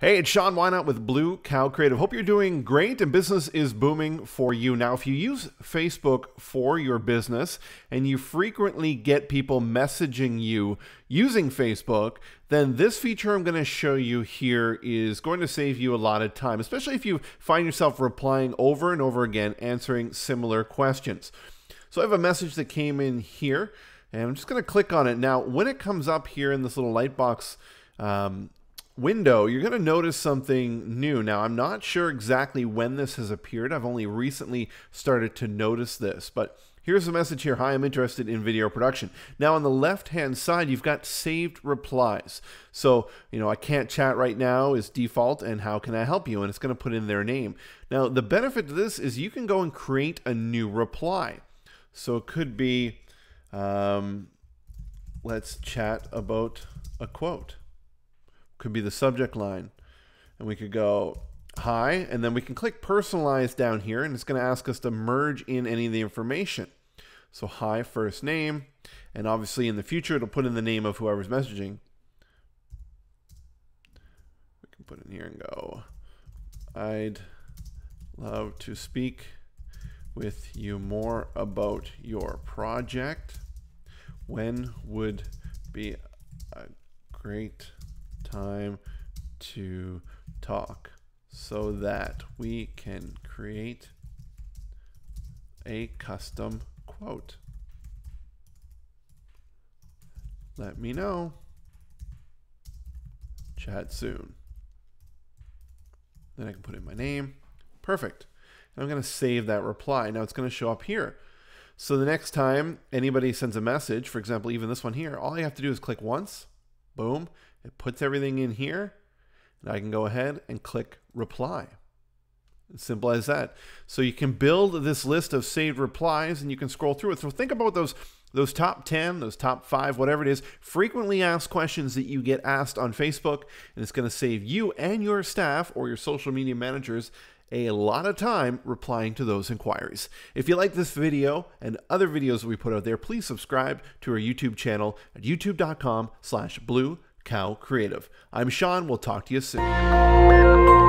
Hey, it's Sean Wynot with Blue Cow Creative. Hope you're doing great and business is booming for you. Now, if you use Facebook for your business and you frequently get people messaging you using Facebook, then this feature I'm going to show you here is going to save you a lot of time, especially if you find yourself replying over and over again, answering similar questions. So I have a message that came in here, and I'm just going to click on it. Now, when it comes up here in this little light box, um, window, you're going to notice something new. Now, I'm not sure exactly when this has appeared. I've only recently started to notice this, but here's the message here. Hi, I'm interested in video production. Now, on the left-hand side, you've got saved replies. So, you know, I can't chat right now is default, and how can I help you? And it's going to put in their name. Now, the benefit to this is you can go and create a new reply. So it could be, um, let's chat about a quote could be the subject line. And we could go hi, and then we can click personalize down here, and it's going to ask us to merge in any of the information. So hi, first name, and obviously in the future it'll put in the name of whoever's messaging. We can put in here and go, I'd love to speak with you more about your project. When would be a great time to talk so that we can create a custom quote. Let me know. Chat soon. Then I can put in my name. Perfect. And I'm going to save that reply. Now it's going to show up here. So the next time anybody sends a message, for example, even this one here, all I have to do is click once, boom, it puts everything in here, and I can go ahead and click reply. Simple as that. So you can build this list of saved replies and you can scroll through it. So think about those those top 10, those top 5, whatever it is, frequently asked questions that you get asked on Facebook and it's going to save you and your staff or your social media managers a lot of time replying to those inquiries. If you like this video and other videos that we put out there, please subscribe to our YouTube channel at youtube.com slash blue Cow Creative. I'm Sean. We'll talk to you soon.